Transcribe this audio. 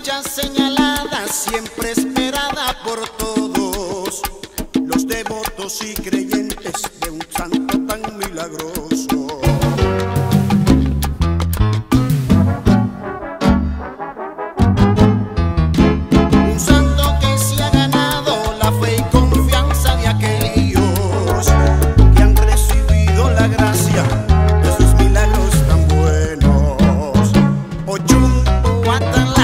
fecha señalada, siempre esperada por todos los devotos y creyentes de un santo tan milagroso. Un santo que se ha ganado la fe y confianza de aquellos que han recibido la gracia de sus milagros tan buenos. Ochum, Guatemala.